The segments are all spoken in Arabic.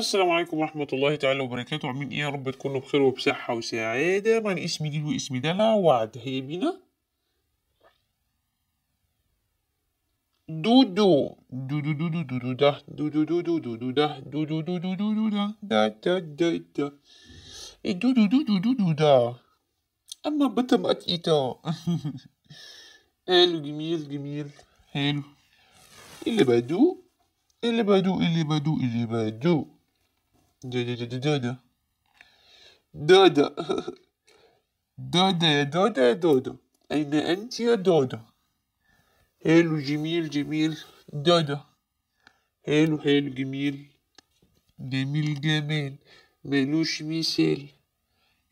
السلام عليكم ورحمة الله تعالى وبركاته عاملين إيه يا رب تكونوا بخير وبصحة وسعادة أنا اسمي ديل واسمي دلع وعد هيا بينا دودو دودو دودو دودو ده دودو دودو دودو ده دودو دودو دودو ده دا دا دا دا دودو دودو دودو ده أما بتم أتيتا حلو جميل جميل حلو اللي بدو اللي بدو اللي بدو اللي بدو دادا دادا دادا دادا يا دادا يا دادا أين أنت يا دادا حلو جميل جميل. دادا حلو حلو جميل. جميل جمال ملوش مثال.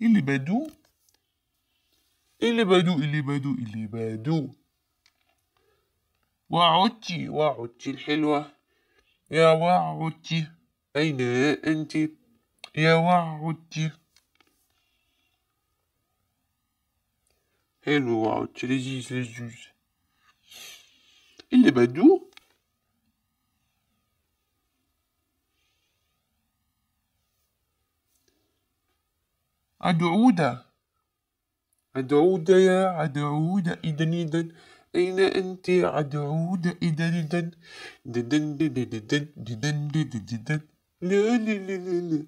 اللي بدو. اللي بدو اللي بدو اللي بدو. وعدتي وعدتي الحلوة. يا وعدتي أين أنت؟ يا وعدتي حلو وعدتي لذيذ لذيذ. اللي بدو؟ عدعودة عدعودة يا عدعودة إذا إذا أين أنت؟ عدعودة إذا ددن ددن ددن ددن ددن ددن لا لا لا لا لا.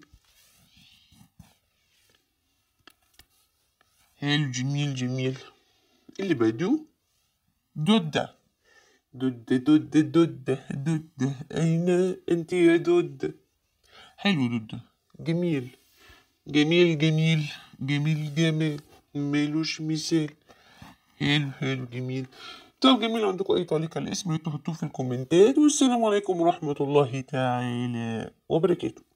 حلو جميل جميل. اللي بدو دودة. دودة دودة دودة دودة. أين أنت يا دودة؟ حلو دودة. جميل. جميل جميل. جميل جمال ملوش مثال. حلو حلو جميل. طب جميل عندكم. أي تعليق على الاسم يا تحطوه في الكومنتات والسلام عليكم ورحمة الله تعالى وبركاته.